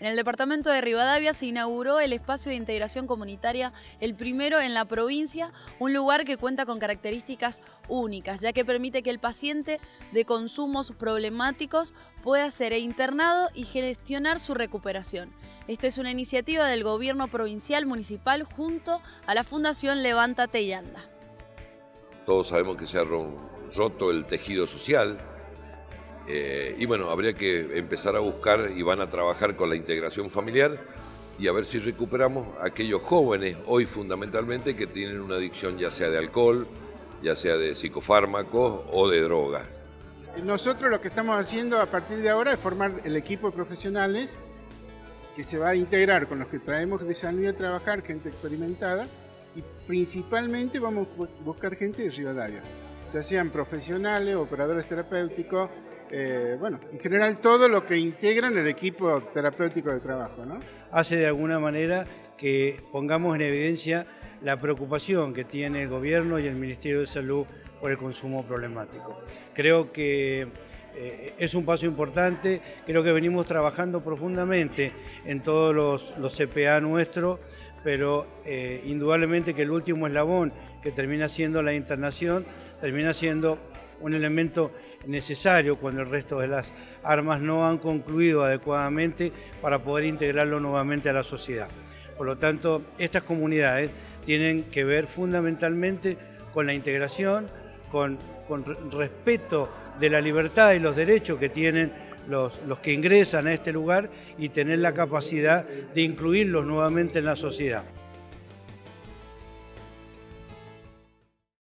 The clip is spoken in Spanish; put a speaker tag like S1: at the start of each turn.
S1: En el departamento de Rivadavia se inauguró el espacio de integración comunitaria, el primero en la provincia, un lugar que cuenta con características únicas, ya que permite que el paciente de consumos problemáticos pueda ser internado y gestionar su recuperación. Esto es una iniciativa del gobierno provincial municipal junto a la Fundación Levántate y Anda.
S2: Todos sabemos que se ha roto el tejido social, eh, y bueno, habría que empezar a buscar y van a trabajar con la integración familiar y a ver si recuperamos aquellos jóvenes, hoy fundamentalmente, que tienen una adicción ya sea de alcohol, ya sea de psicofármacos o de drogas.
S3: Nosotros lo que estamos haciendo a partir de ahora es formar el equipo de profesionales que se va a integrar con los que traemos de San Luis a trabajar, gente experimentada, y principalmente vamos a buscar gente de Rivadavia, ya sean profesionales, operadores terapéuticos, eh, bueno, en general todo lo que integran el equipo terapéutico de trabajo. ¿no?
S4: Hace de alguna manera que pongamos en evidencia la preocupación que tiene el gobierno y el Ministerio de Salud por el consumo problemático. Creo que eh, es un paso importante, creo que venimos trabajando profundamente en todos los, los CPA nuestros, pero eh, indudablemente que el último eslabón que termina siendo la internación, termina siendo un elemento necesario cuando el resto de las armas no han concluido adecuadamente para poder integrarlo nuevamente a la sociedad. Por lo tanto, estas comunidades tienen que ver fundamentalmente con la integración, con, respeto de la libertad y los derechos que tienen los, los que ingresan a este lugar y tener la capacidad de incluirlos nuevamente en la sociedad.